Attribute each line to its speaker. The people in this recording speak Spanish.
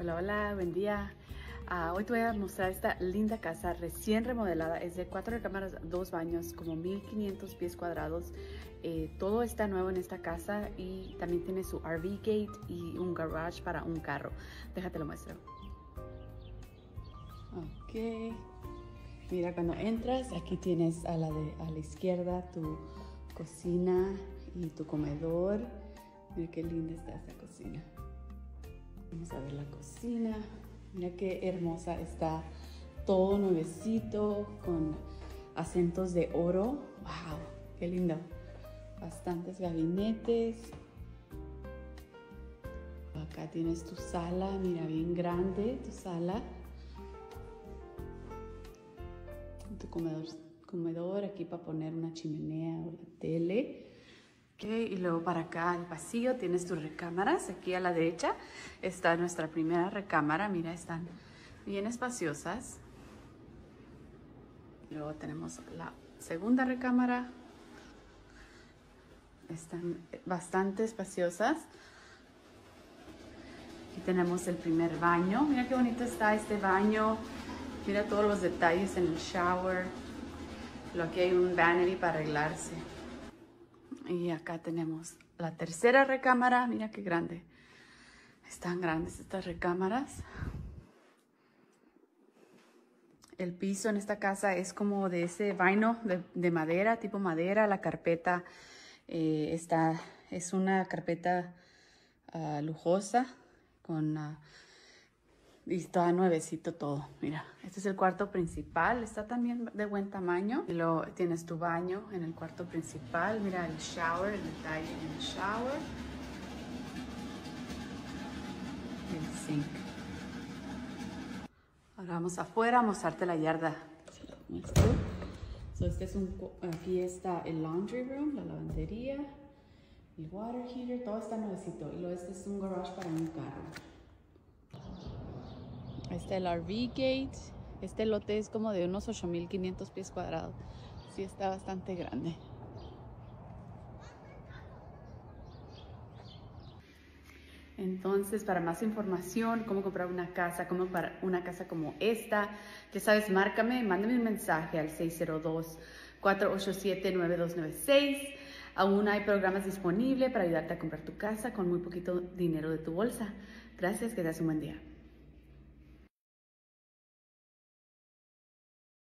Speaker 1: Hola, hola, buen día. Ah, hoy te voy a mostrar esta linda casa recién remodelada. Es de cuatro recámaras, dos baños, como 1500 pies cuadrados. Eh, todo está nuevo en esta casa y también tiene su RV gate y un garage para un carro. Déjate lo muestro. Ok. Mira, cuando entras, aquí tienes a la, de, a la izquierda tu cocina y tu comedor. Mira qué linda está esta cocina. Vamos a ver la cocina. Mira qué hermosa está. Todo nuevecito con acentos de oro. ¡Wow! ¡Qué lindo! Bastantes gabinetes. Acá tienes tu sala. Mira, bien grande tu sala. Tu comedor, comedor aquí para poner una chimenea o la tele y luego para acá el pasillo tienes tus recámaras. Aquí a la derecha está nuestra primera recámara. Mira, están bien espaciosas. Luego tenemos la segunda recámara. Están bastante espaciosas. Aquí tenemos el primer baño. Mira qué bonito está este baño. Mira todos los detalles en el shower. Lo aquí hay un vanity para arreglarse. Y acá tenemos la tercera recámara. Mira qué grande. Están grandes estas recámaras. El piso en esta casa es como de ese vaino de, madera, tipo madera. La carpeta eh, está, es una carpeta ah, lujosa con uh, y está nuevecito todo. Mira, este es el cuarto principal. Está también de buen tamaño. Y luego tienes tu baño en el cuarto principal. Mira el shower, el detalle en el shower. El sink. Ahora vamos afuera a mostrarte la yarda. So este es un, aquí está el laundry room, la lavandería, el water heater, todo está nuevecito. Y luego este es un garage para un carro. Este el RV Gate. Este lote es como de unos 8500 pies cuadrados. Sí, está bastante grande. Entonces, para más información, cómo comprar una casa, cómo para una casa como esta, ya sabes, márcame, mándame un mensaje al 602-487-9296. Aún hay programas disponibles para ayudarte a comprar tu casa con muy poquito dinero de tu bolsa. Gracias, que te un buen día.